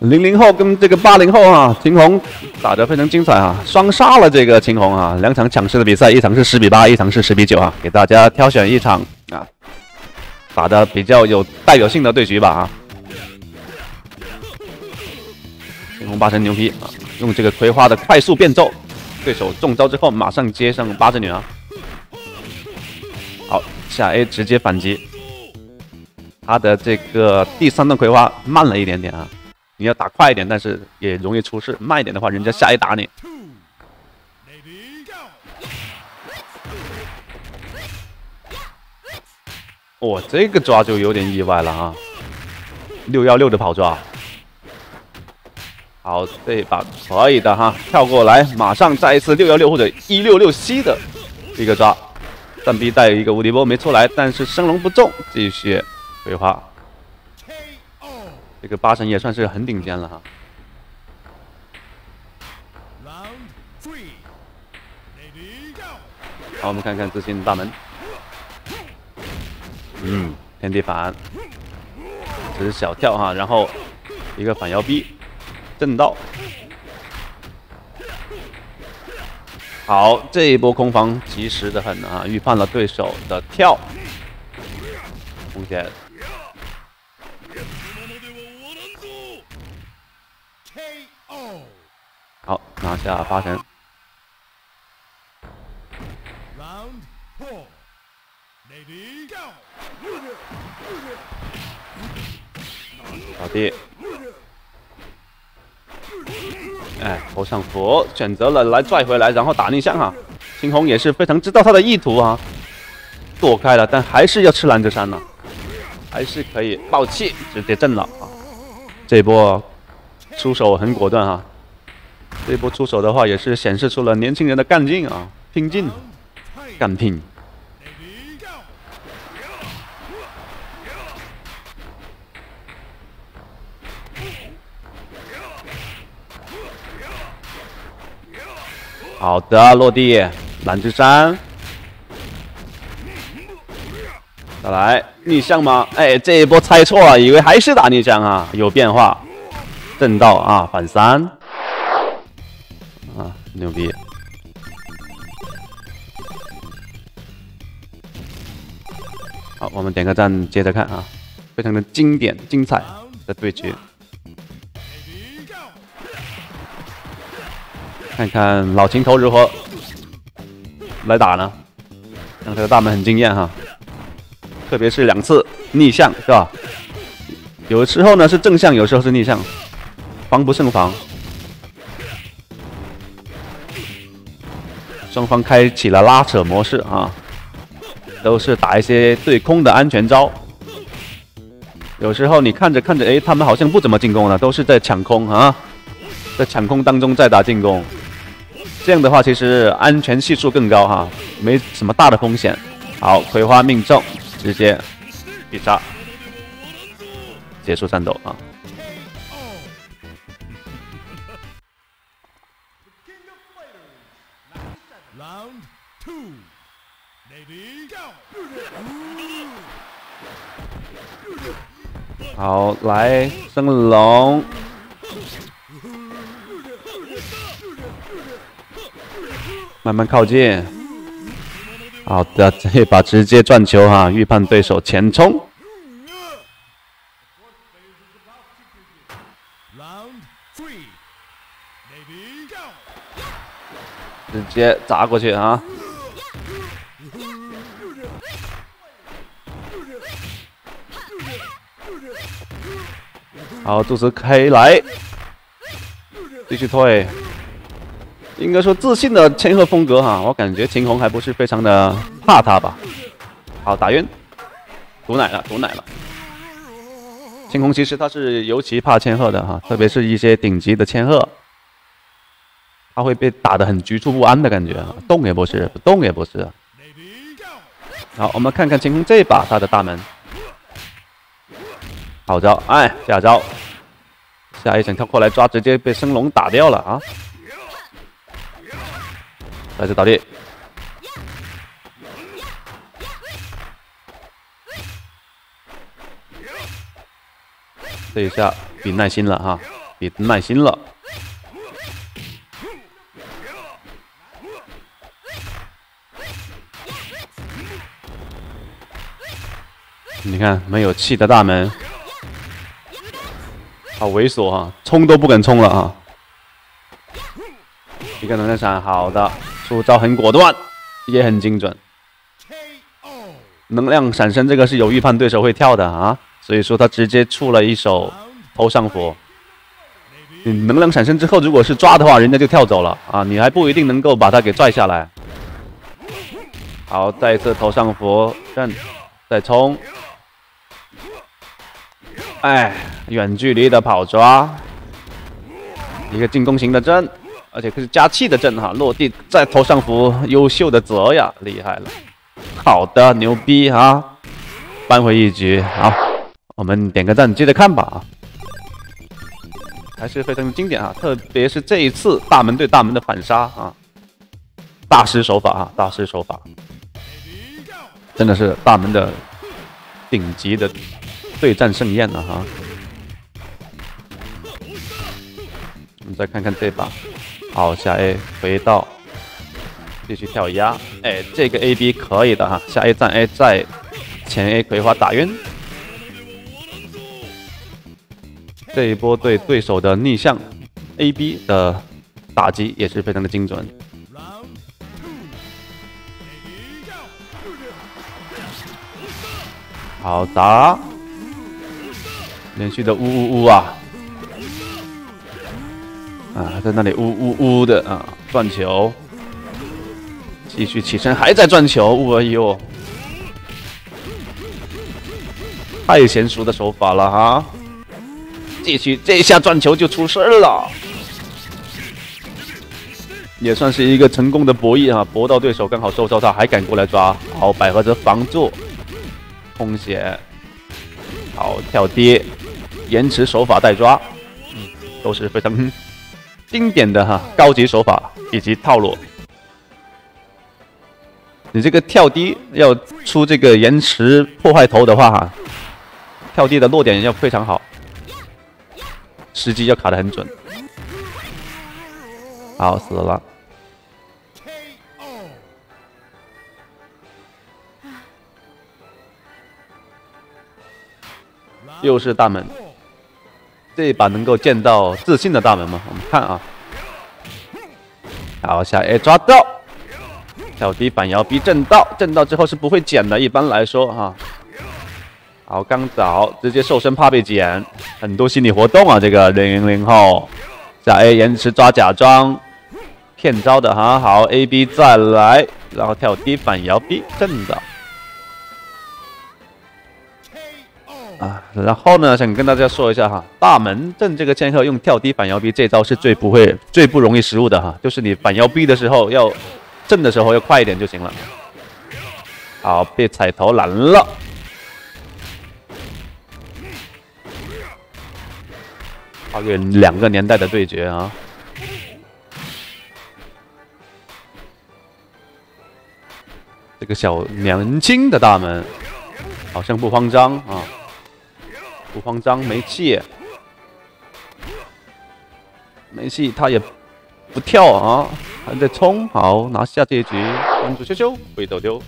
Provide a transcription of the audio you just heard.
零零后跟这个八零后啊，秦红打得非常精彩啊，双杀了这个秦红啊，两场抢势的比赛，一场是十比八，一场是十比九啊，给大家挑选一场啊，打的比较有代表性的对局吧啊。秦红八神牛批啊，用这个葵花的快速变奏，对手中招之后马上接上八只女啊。好，下 A 直接反击，他的这个第三段葵花慢了一点点啊。你要打快一点，但是也容易出事。慢一点的话，人家下一打你。哇，这个抓就有点意外了啊！六幺六的跑抓，好，这一把可以的哈，跳过来，马上再一次六幺六或者一六六 C 的一个抓，暂逼带一个无敌波没出来，但是升龙不中，继续葵花。这个八神也算是很顶尖了哈。好，我们看看自信大门。嗯，天地反，只是小跳哈，然后一个反摇逼，震到。好，这一波空防及时的很啊，预判了对手的跳。风险。好，拿下八神。老弟，哎，头上佛选择了来拽回来，然后打逆向哈。青红也是非常知道他的意图啊，躲开了，但还是要吃蓝之山呢，还是可以爆气直接震了啊。这波出手很果断啊。这波出手的话，也是显示出了年轻人的干劲啊，拼劲，干拼。好的，落地，蓝之山，再来逆向吗？哎，这一波猜错了，以为还是打逆向啊，有变化，正道啊，反三。牛逼！好，我们点个赞，接着看啊，非常的经典、精彩的对决。看看老秦头如何来打呢？刚才的大门很惊艳哈，特别是两次逆向，是吧？有时候呢是正向，有时候是逆向，防不胜防。双方开启了拉扯模式啊，都是打一些对空的安全招。有时候你看着看着，哎，他们好像不怎么进攻了，都是在抢空啊，在抢空当中再打进攻。这样的话，其实安全系数更高哈，没什么大的风险。好，葵花命中，直接必杀，结束战斗啊。好，来升龙，慢慢靠近。好的，这一把直接转球哈，预判对手前冲，直接砸过去啊！好，肚子开来，继续退。应该说自信的千鹤风格哈，我感觉秦红还不是非常的怕他吧。好，打晕，毒奶了，毒奶了。秦红其实他是尤其怕千鹤的哈，特别是一些顶级的千鹤，他会被打得很局促不安的感觉，动也不是，不动也不是。好，我们看看秦红这一把他的大门。好招，哎，下招，下一层跳过来抓，直接被升龙打掉了啊！再次倒地，这一下比耐心了哈，比耐心了。你看，没有气的大门，好猥琐啊，冲都不敢冲了啊！一个能量闪，好的，出招很果断，也很精准。能量闪身这个是有预判对手会跳的啊，所以说他直接出了一手头上佛。你能量闪身之后，如果是抓的话，人家就跳走了啊，你还不一定能够把他给拽下来。好，再一次头上佛阵，再冲。哎，远距离的跑抓，一个进攻型的阵，而且可是加气的阵哈，落地在头上扶，优秀的泽呀，厉害了，好的，牛逼啊，扳回一局，好，我们点个赞，接着看吧。啊，还是非常经典啊，特别是这一次大门对大门的反杀啊，大师手法啊，大师手法，真的是大门的顶级的。对战盛宴了哈，我们再看看这把，好下 A 回到，继续跳压，哎，这个 A B 可以的哈，下 A 站 A 在前 A 葵花打晕，这一波对对手的逆向 A B 的打击也是非常的精准。好打。连续的呜呜呜啊！啊，在那里呜呜呜的啊，转球，继续起身，还在转球，哎呦，太娴熟的手法了哈！继续，这一下转球就出事了，也算是一个成功的博弈啊，博到对手刚好受招，他还敢过来抓，好，百合泽防住，空血，好跳跌。延迟手法带抓，嗯，都是非常经典的哈高级手法以及套路。你这个跳低要出这个延迟破坏头的话哈，跳低的落点要非常好，时机要卡的很准。好，死了。又是大门。这一把能够见到自信的大门吗？我们看啊，好下 A 抓到，小迪反摇 B 震到，震到之后是不会减的，一般来说哈。好刚早直接瘦身怕被减，很多心理活动啊，这个零零后下 A 延迟抓假装骗招的哈，好 A B 再来，然后跳低反摇 B 震到。啊，然后呢，想跟大家说一下哈，大门阵这个千鹤用跳低反摇臂这招是最不会、最不容易失误的哈，就是你反摇臂的时候要震的时候要快一点就行了。好，被踩头拦了。跨越两个年代的对决啊，这个小年轻的大门好像不慌张啊。不慌张，没气，没气，他也不跳啊，还在冲，好拿下这一局，关注修修，回头丢。